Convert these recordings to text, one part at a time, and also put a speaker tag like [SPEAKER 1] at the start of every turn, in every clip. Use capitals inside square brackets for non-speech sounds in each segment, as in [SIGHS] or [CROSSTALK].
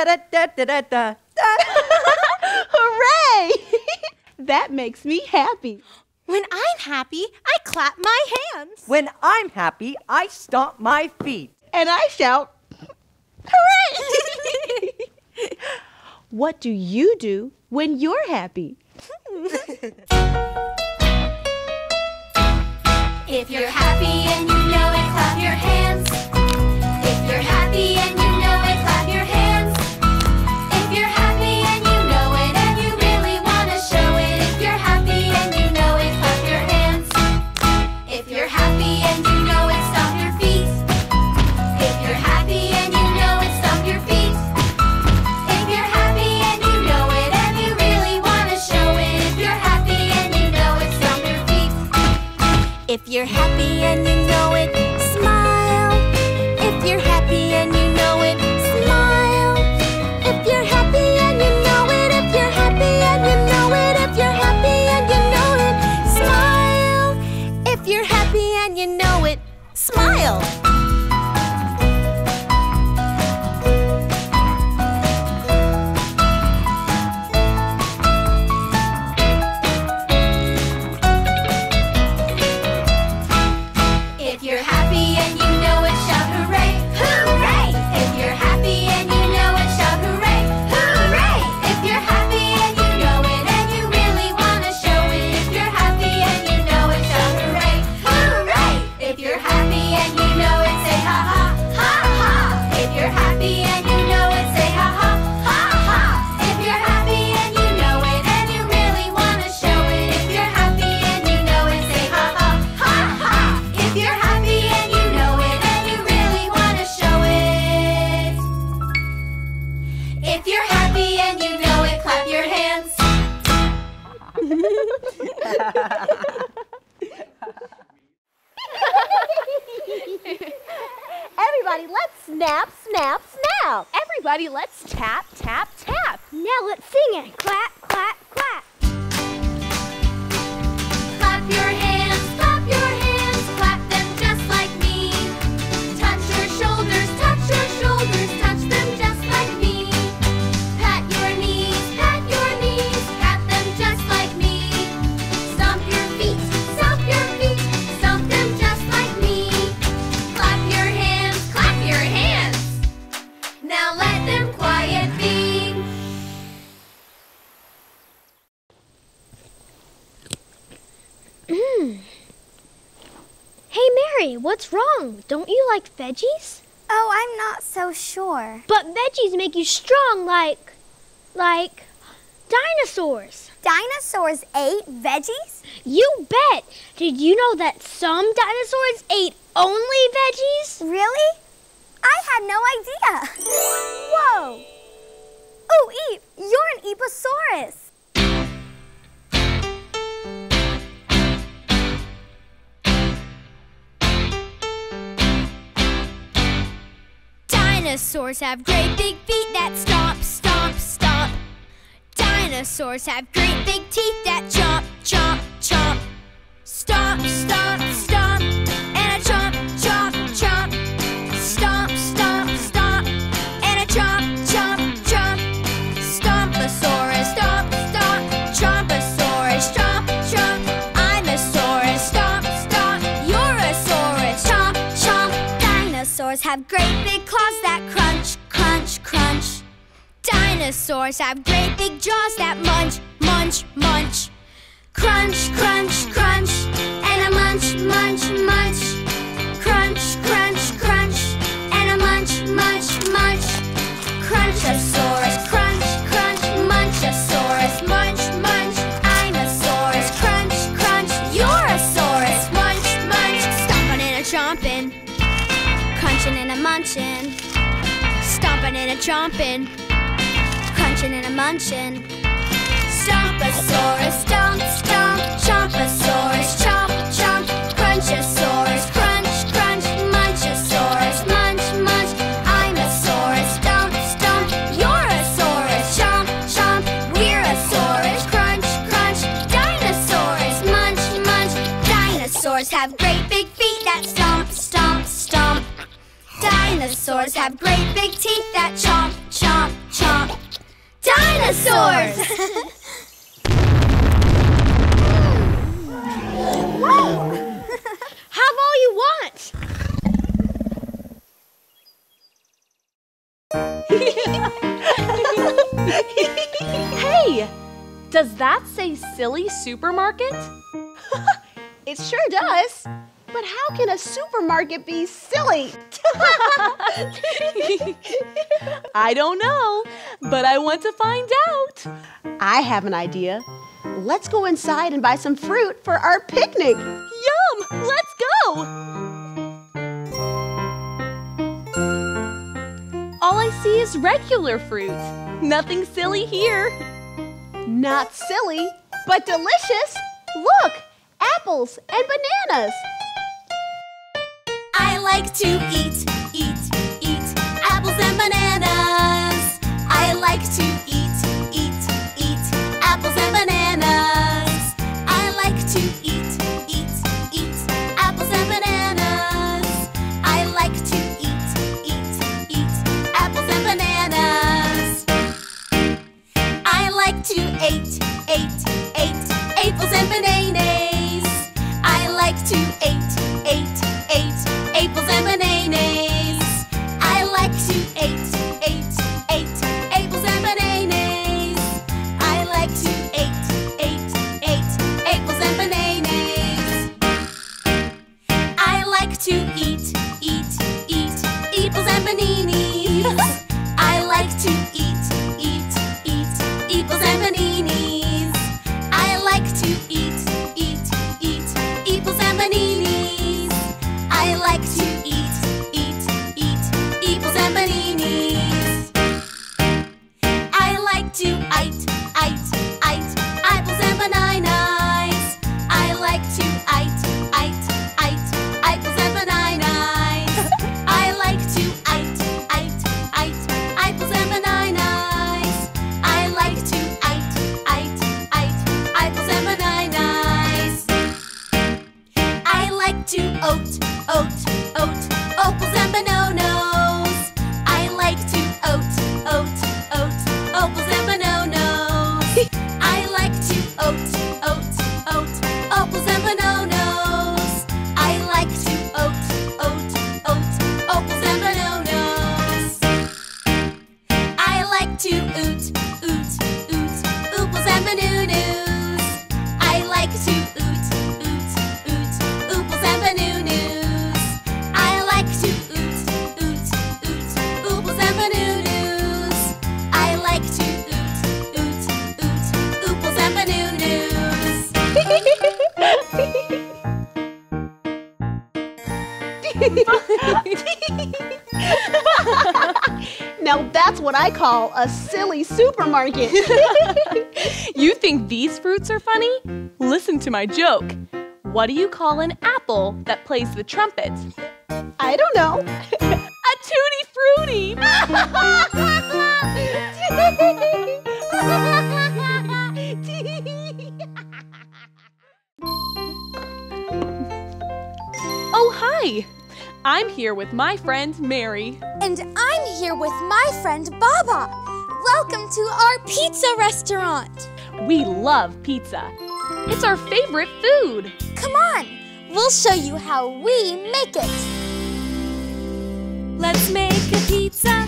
[SPEAKER 1] Da da da da da da.
[SPEAKER 2] Hooray! [LAUGHS] that makes me happy.
[SPEAKER 3] When I'm happy, I clap my hands.
[SPEAKER 1] When I'm happy, I stomp my feet.
[SPEAKER 2] And I shout, Hooray! [LAUGHS] what do you do when you're happy?
[SPEAKER 4] If you're happy and you know it, clap your hands. If you're happy and
[SPEAKER 5] what's wrong? Don't you like veggies?
[SPEAKER 6] Oh, I'm not so sure.
[SPEAKER 5] But veggies make you strong like like dinosaurs.
[SPEAKER 6] Dinosaurs ate veggies?
[SPEAKER 5] You bet. Did you know that some dinosaurs ate only veggies?
[SPEAKER 6] Really? I had no idea. Whoa! Oh, Eve, you're an Eposaurus.
[SPEAKER 4] Dinosaurs have great big feet that stomp, stomp, stomp. Dinosaurs have great big teeth that chomp, chomp, chomp. Stomp, stomp, stomp, and a chomp, chomp, chomp. Stomp, stomp, stomp, and a chomp, chomp, chomp. Stomposaurus, stomp, stomp, chomposaurus, chomp, chomp. I'm a saurus, stomp, stomp. You're a saurus, chomp, chomp. Dinosaurs have great big Dinosaurs have great big jaws that munch, munch, munch. Crunch, crunch, crunch, and a munch, munch, munch. Crunch, crunch, crunch, and a munch, munch, munch. Crunchosaurus, crunch, crunch, munchosaurus, munch, munch. I'm a saurus, crunch, crunch. You're a saurus, munch, munch. Stomping and a chomping, crunching and a munching, stomping and a chomping, crunching and a munching. Stomposaurus, stomp, stomp, chomposaurus, chomp, chomp, crunchosaurus, crunch, crunch, munchosaurus, munch, munch. I'm a saurus, stomp, stomp, you're a saurus, chomp, chomp, we're a saurus, crunch, crunch, dinosaurs, munch, munch. Dinosaurs have great big feet that stomp, stomp, stomp. Dinosaurs have great big teeth that chomp, Dinosaurs! [LAUGHS]
[SPEAKER 5] Have all you want!
[SPEAKER 7] hey! Does that say silly supermarket? [LAUGHS]
[SPEAKER 2] it sure does. But how can a supermarket be silly? [LAUGHS]
[SPEAKER 7] I don't know but I want to find out.
[SPEAKER 2] I have an idea. Let's go inside and buy some fruit for our picnic.
[SPEAKER 7] Yum! Let's go! All I see is regular fruit. Nothing silly here.
[SPEAKER 2] Not silly, but delicious. Look, apples and bananas.
[SPEAKER 3] I like to eat, eat, eat apples and bananas.
[SPEAKER 2] call a silly supermarket. [LAUGHS]
[SPEAKER 7] you think these fruits are funny? Listen to my joke. What do you call an apple that plays the trumpet?
[SPEAKER 2] I don't know. [LAUGHS]
[SPEAKER 7] a tutti fruity. [LAUGHS] oh, hi. I'm here with my friend Mary.
[SPEAKER 6] And I'm here with my friend Baba. Welcome to our pizza restaurant.
[SPEAKER 7] We love pizza. It's our favorite food.
[SPEAKER 6] Come on, we'll show you how we make it.
[SPEAKER 3] Let's make a pizza.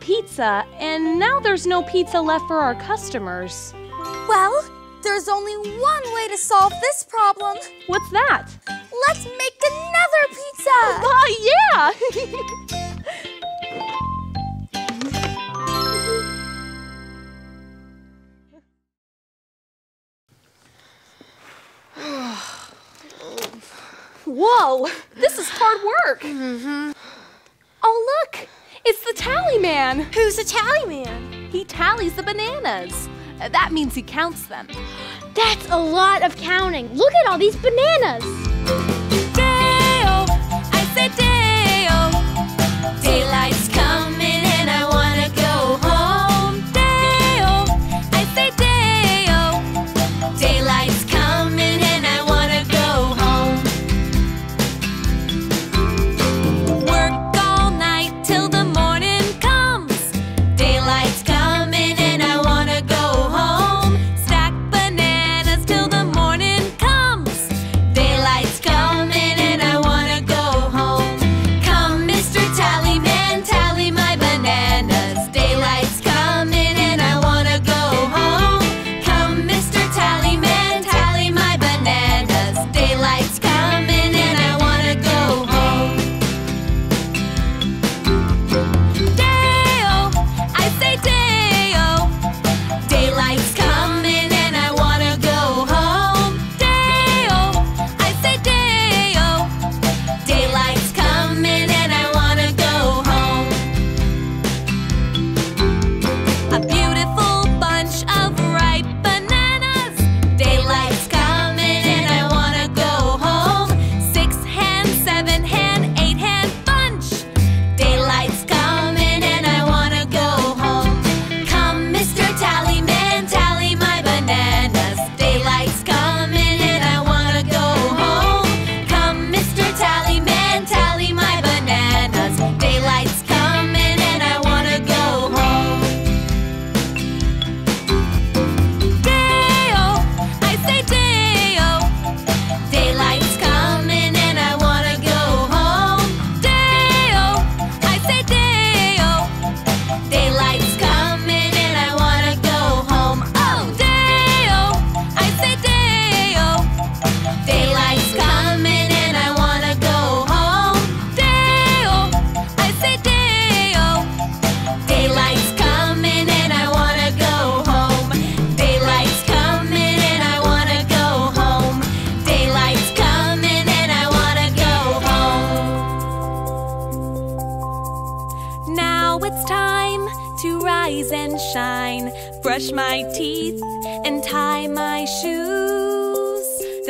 [SPEAKER 3] pizza, and
[SPEAKER 8] now there's no pizza left for our customers.
[SPEAKER 4] Well, there's only one way to solve this problem.
[SPEAKER 8] What's that?
[SPEAKER 4] Let's make another pizza!
[SPEAKER 8] Oh, uh, yeah! [LAUGHS] [SIGHS] Whoa! This is hard work! Mm -hmm. Oh, look! It's the tally man.
[SPEAKER 4] Who's the tally man?
[SPEAKER 8] He tallies the bananas. That means he counts them.
[SPEAKER 3] That's a lot of counting. Look at all these bananas.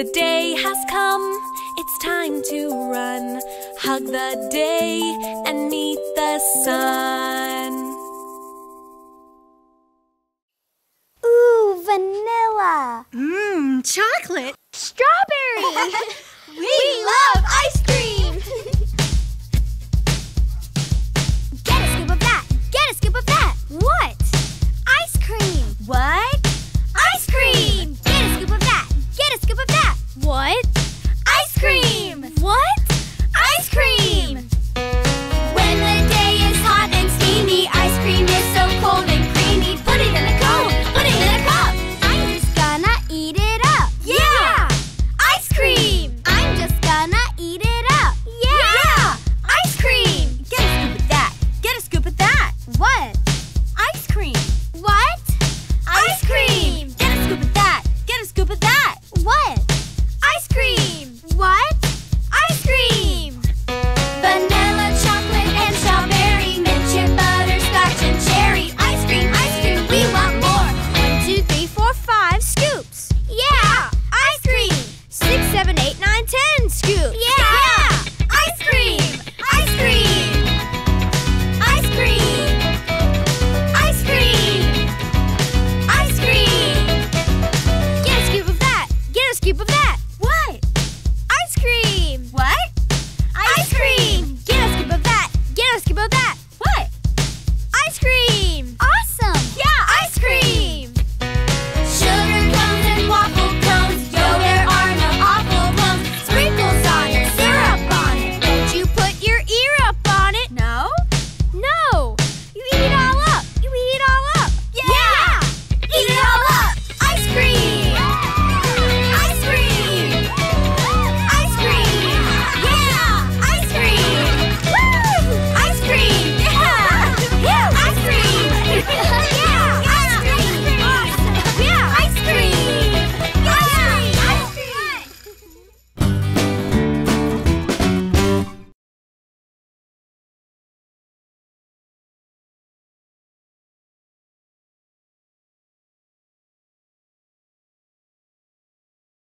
[SPEAKER 9] The day has come, it's time to run. Hug the day and meet the sun.
[SPEAKER 4] Ooh, vanilla.
[SPEAKER 10] Mmm, chocolate.
[SPEAKER 3] Strawberry. [LAUGHS] [LAUGHS]
[SPEAKER 4] we